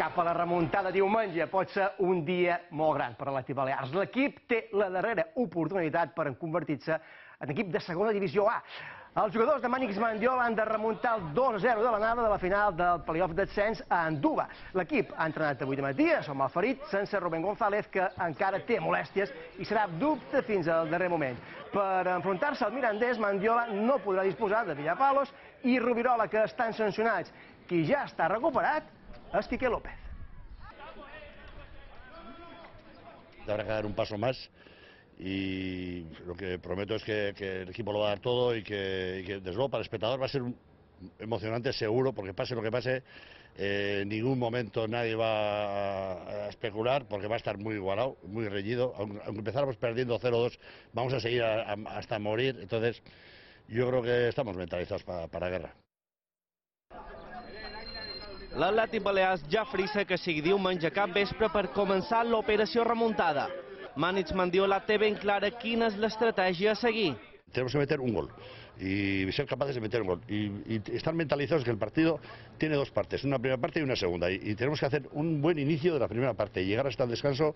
cap a la remuntada diumenge. Pot ser un dia molt gran per a l'Atlètic Balears. L'equip té la darrera oportunitat per convertir-se en equip de segona divisió A. Els jugadors de Mànix Mandiola han de remuntar el 2-0 de l'anada de la final del playoff d'ascens a Anduba. L'equip ha entrenat avui de matí, som el ferit, sense Rubén González, que encara té molèsties i serà dubte fins al darrer moment. Per enfrontar-se al Mirandés, Mandiola no podrà disposar de Villapalos i Rubirola, que estan sancionats. Qui ja està recuperat es López. Habrá que dar un paso más y lo que prometo es que, el equipo lo va a dar todo y que, que, desde luego para el espectador va a ser un- emocionante seguro porque pase lo que pase eh, en ningún momento nadie va a, especular porque va a estar muy igualado, muy reñido. Aunque, aunque empezáramos perdiendo 0-2 vamos a seguir a- hasta morir. Entonces yo creo que estamos mentalizados pa- para la guerra L'Atlètic Balears ja frissa que sigui diumenge cap vespre per començar l'operació remuntada. Mànix Mandiola té ben clara quina és l'estratègia a seguir. tenemos que meter un gol y ser capaces de meter un gol y, y estar mentalizados que el partido tiene dos partes, una primera parte y una segunda y, y tenemos que hacer un buen inicio de la primera parte y llegar hasta el descanso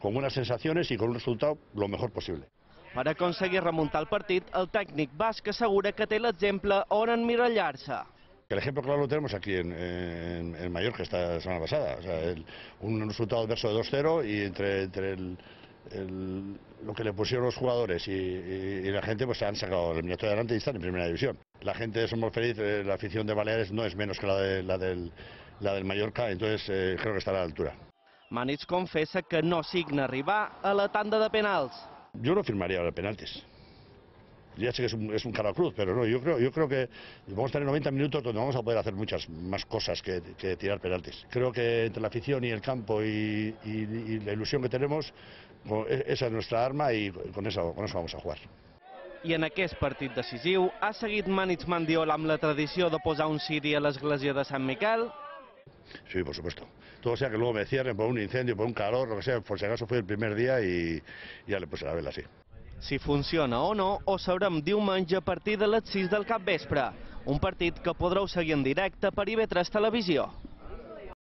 con buenas sensaciones y con un resultado lo mejor posible. Per aconseguir remuntar el partit, el tècnic basc assegura que té l'exemple on emmirallar-se. El ejemplo claro lo tenemos aquí en, en, en Mallorca esta semana pasada. O sea, el- un resultado adverso de 2-0 y entre, entre el- el- lo que le pusieron los jugadores y, y- y la gente pues se han sacado el eliminatorio adelante y están en primera división. La gente de Somos Feliz, eh, la afición de Baleares no es menos que la, de, la, del, la del Mallorca, entonces eh, creo que estará a la altura. Mànix confessa que no signa arribar a la tanda de penals. Yo no firmaría ahora penaltis. Ya sé que es un, es un cruz, pero no, yo creo, yo creo que vamos a tener 90 minutos donde vamos a poder hacer muchas más cosas que, que tirar penaltis. Creo que entre la afición y el campo y, y- y la ilusión que tenemos, e- esa es nuestra arma y con eso, con eso vamos a jugar. I en aquest partit decisiu ha seguit Mànix Mandiola amb la tradició de posar un ciri a l'església de Sant Miquel Sí, por supuesto. Todo sea que luego me cierren por un incendio, por un calor, lo que sea, por si acaso fue el primer día y ya le puse la vela así. Si funciona o no, ho sabrem diumenge a partir de les 6 del capvespre. Un partit que podreu seguir en directe per IB3 Televisió.